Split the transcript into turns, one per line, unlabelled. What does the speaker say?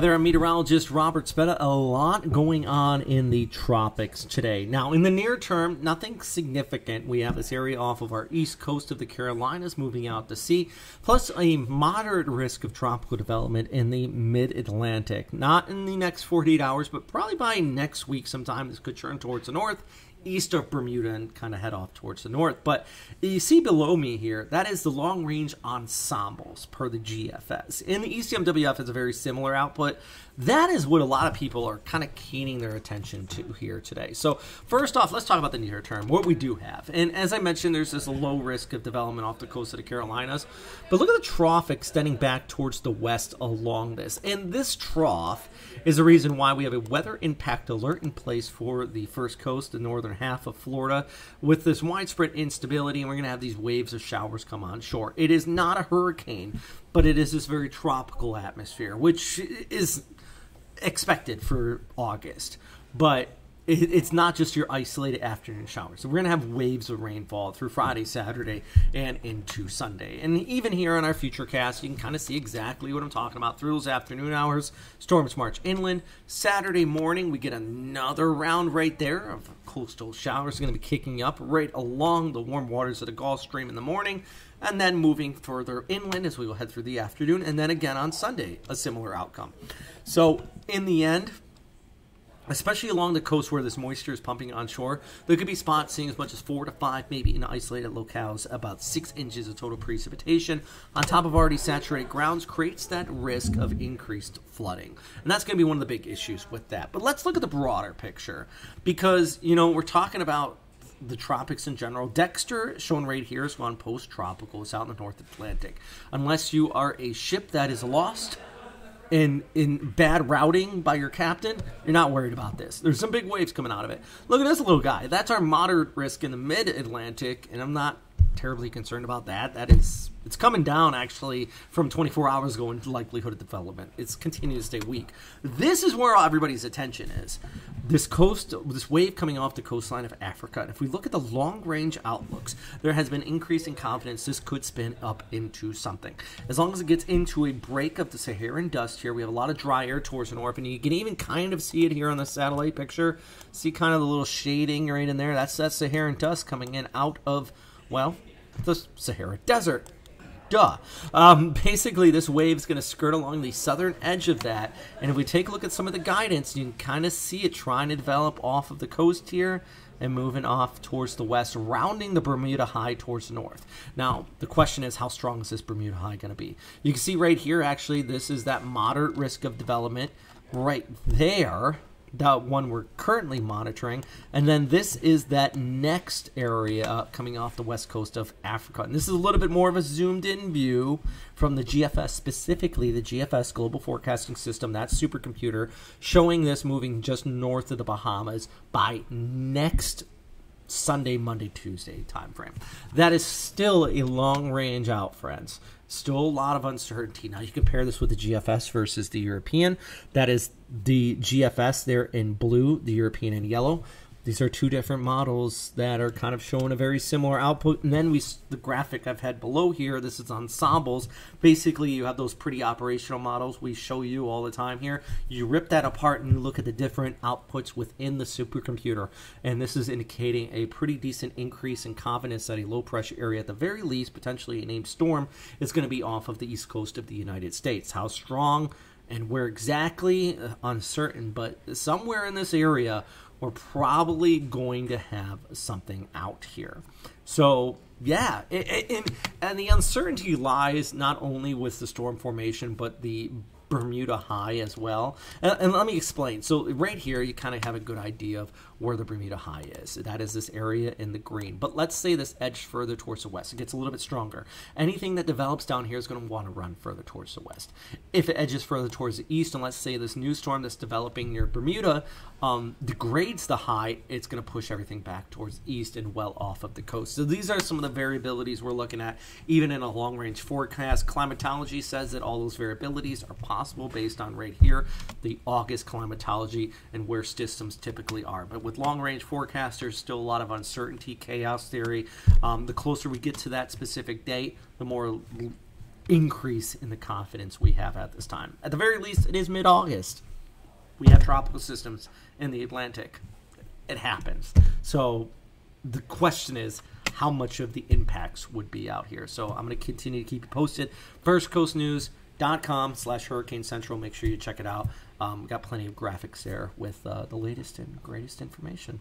There, I'm meteorologist Robert Speta. A lot going on in the tropics today. Now, in the near term, nothing significant. We have this area off of our east coast of the Carolinas moving out to sea, plus a moderate risk of tropical development in the mid Atlantic. Not in the next 48 hours, but probably by next week sometime, this could turn towards the north east of Bermuda and kind of head off towards the north. But you see below me here, that is the long range ensembles per the GFS. In the ECMWF, it's a very similar output. That is what a lot of people are kind of keening their attention to here today. So, first off, let's talk about the near term, what we do have. And as I mentioned, there's this low risk of development off the coast of the Carolinas. But look at the trough extending back towards the west along this. And this trough is the reason why we have a weather impact alert in place for the first coast, the northern half of Florida, with this widespread instability, and we're going to have these waves of showers come on shore. It is not a hurricane, but it is this very tropical atmosphere, which is expected for August. But it's not just your isolated afternoon showers. So we're going to have waves of rainfall through Friday, Saturday, and into Sunday. And even here on our future cast, you can kind of see exactly what I'm talking about through those afternoon hours. Storms march inland. Saturday morning, we get another round right there of coastal showers going to be kicking up right along the warm waters of the Gulf Stream in the morning. And then moving further inland as we will head through the afternoon. And then again on Sunday, a similar outcome. So in the end, especially along the coast where this moisture is pumping onshore, there could be spots seeing as much as four to five, maybe in isolated locales, about six inches of total precipitation on top of already saturated grounds creates that risk of increased flooding. And that's going to be one of the big issues with that. But let's look at the broader picture because, you know, we're talking about the tropics in general. Dexter, shown right here, is gone post tropical. It's out in the North Atlantic. Unless you are a ship that is lost in in bad routing by your captain, you're not worried about this. There's some big waves coming out of it. Look at this little guy. That's our moderate risk in the mid Atlantic, and I'm not terribly concerned about that. That is, it's coming down actually from 24 hours ago in likelihood of development. It's continuing to stay weak. This is where everybody's attention is. This coast, this wave coming off the coastline of Africa. And if we look at the long range outlooks, there has been increasing confidence this could spin up into something. As long as it gets into a break of the Saharan dust here, we have a lot of dry air towards the north, and you can even kind of see it here on the satellite picture. See kind of the little shading right in there. That's that Saharan dust coming in out of well, the Sahara Desert. Duh. Um, basically, this wave is going to skirt along the southern edge of that. And if we take a look at some of the guidance, you can kind of see it trying to develop off of the coast here and moving off towards the west, rounding the Bermuda High towards the north. Now, the question is, how strong is this Bermuda High going to be? You can see right here, actually, this is that moderate risk of development right there that one we're currently monitoring. And then this is that next area coming off the west coast of Africa. And this is a little bit more of a zoomed in view from the GFS, specifically the GFS Global Forecasting System, that supercomputer, showing this moving just north of the Bahamas by next Sunday, Monday, Tuesday timeframe. That is still a long range out, friends. Still a lot of uncertainty. Now you compare this with the GFS versus the European. That is the GFS there in blue, the European in yellow. These are two different models that are kind of showing a very similar output. And then we, the graphic I've had below here, this is ensembles. Basically, you have those pretty operational models we show you all the time here. You rip that apart and you look at the different outputs within the supercomputer. And this is indicating a pretty decent increase in confidence that a low pressure area, at the very least, potentially a named storm, is going to be off of the east coast of the United States. How strong and where exactly, uh, uncertain, but somewhere in this area we're probably going to have something out here. So, yeah, it, it, and, and the uncertainty lies not only with the storm formation, but the Bermuda High as well. And, and, let me explain. So right here, you kind of have a good idea of where the Bermuda High is. That is this area in the green. But let's say this edge further towards the west. It gets a little bit stronger. Anything that develops down here is going to want to run further towards the west. If it edges further towards the east, and let's say this new storm that's developing near Bermuda um, degrades the high, it's going to push everything back towards east and well off of the coast. So these are some of the variabilities we're looking at, even in a long range forecast. Climatology says that all those variabilities are possible based on right here, the August climatology and where systems typically are. But with long range forecasters, still a lot of uncertainty, chaos theory. Um, the closer we get to that specific date, the more increase in the confidence we have at this time. At the very least, it is mid August. We have tropical systems in the Atlantic. It happens. So the question is how much of the impacts would be out here. So I'm going to continue to keep you posted. FirstCoastNews.com slash Hurricane Central. Make sure you check it out. Um, got plenty of graphics there with uh, the latest and greatest information.